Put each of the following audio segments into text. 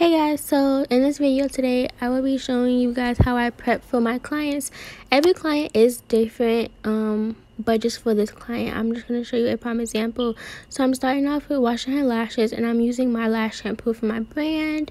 Hey guys, so in this video today, I will be showing you guys how I prep for my clients. Every client is different, um, but just for this client, I'm just going to show you a prime example. So I'm starting off with washing her lashes, and I'm using my lash shampoo from my brand,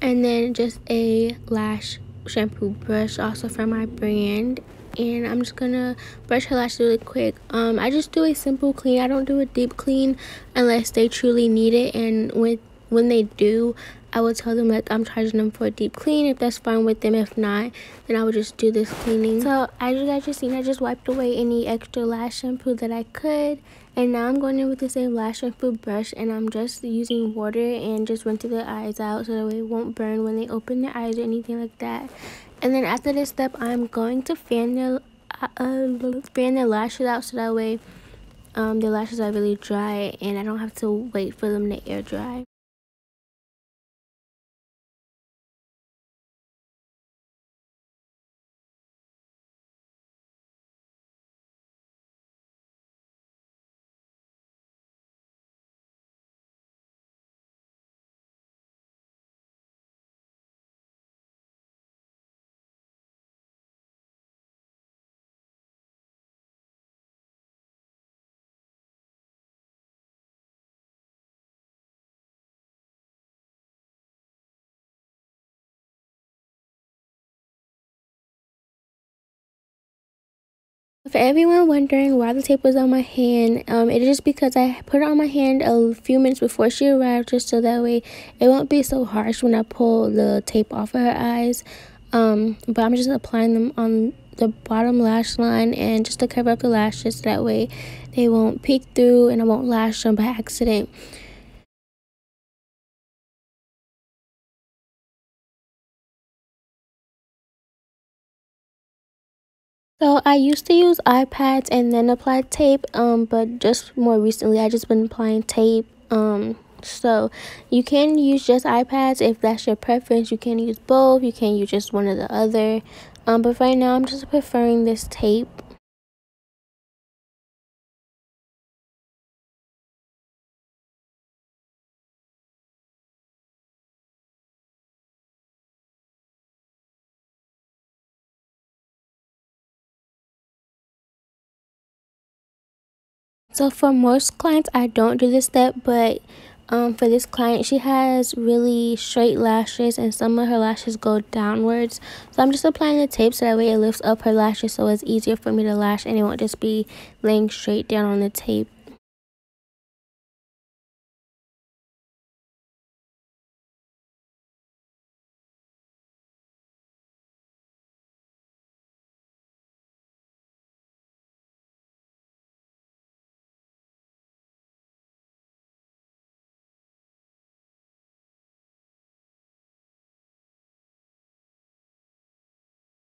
and then just a lash shampoo brush also from my brand. And I'm just gonna brush her lashes really quick. Um, I just do a simple clean. I don't do a deep clean unless they truly need it. And with when they do, I will tell them that I'm charging them for a deep clean. If that's fine with them, if not, then I will just do this cleaning. So as you guys just seen, I just wiped away any extra lash shampoo that I could. And now I'm going in with the same lash shampoo brush and I'm just using water and just rinsing the eyes out so that way it won't burn when they open their eyes or anything like that. And then after this step, I'm going to fan their, uh, uh fan their lashes out so that way um, the lashes are really dry and I don't have to wait for them to air dry. For everyone wondering why the tape was on my hand, um, it is just because I put it on my hand a few minutes before she arrived, just so that way it won't be so harsh when I pull the tape off of her eyes. Um, but I'm just applying them on the bottom lash line and just to cover up the lashes, that way they won't peek through and I won't lash them by accident. So I used to use eye pads and then apply tape, um, but just more recently I just been applying tape. Um, so you can use just eye pads if that's your preference. You can use both. You can use just one or the other. Um, but right now I'm just preferring this tape. So for most clients, I don't do this step, but um, for this client, she has really straight lashes and some of her lashes go downwards. So I'm just applying the tape so that way it lifts up her lashes so it's easier for me to lash and it won't just be laying straight down on the tape.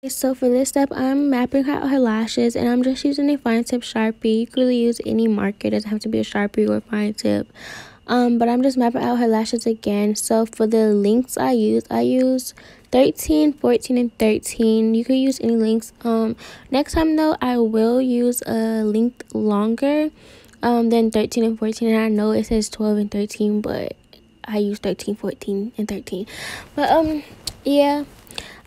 So for this step, I'm mapping out her lashes and I'm just using a fine tip Sharpie. You could really use any marker. It doesn't have to be a Sharpie or a fine tip. Um, but I'm just mapping out her lashes again. So for the links I use, I use 13, 14, and 13. You could use any links. Um, next time though, I will use a length longer um, than 13 and 14. And I know it says 12 and 13, but I use 13, 14, and 13. But um, yeah.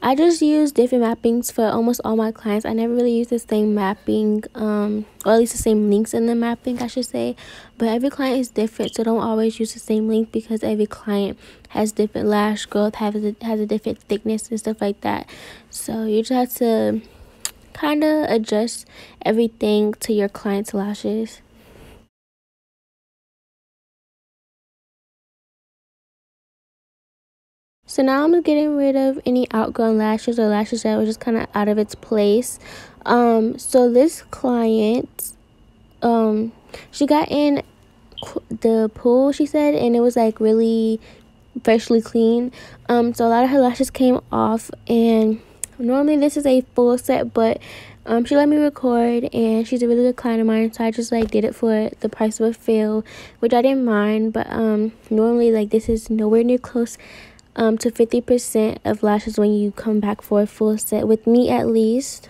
I just use different mappings for almost all my clients. I never really use the same mapping, um, or at least the same links in the mapping, I should say. But every client is different, so don't always use the same link because every client has different lash growth, has a, has a different thickness and stuff like that. So you just have to kind of adjust everything to your client's lashes. So now I'm getting rid of any outgrown lashes or lashes that were just kind of out of its place. Um, so this client, um, she got in the pool, she said, and it was like really freshly clean. Um, so a lot of her lashes came off, and normally this is a full set, but um, she let me record, and she's a really good client of mine, so I just like did it for the price of a fill, which I didn't mind. But um, normally like this is nowhere near close um, to 50% of lashes when you come back for a full set. With me at least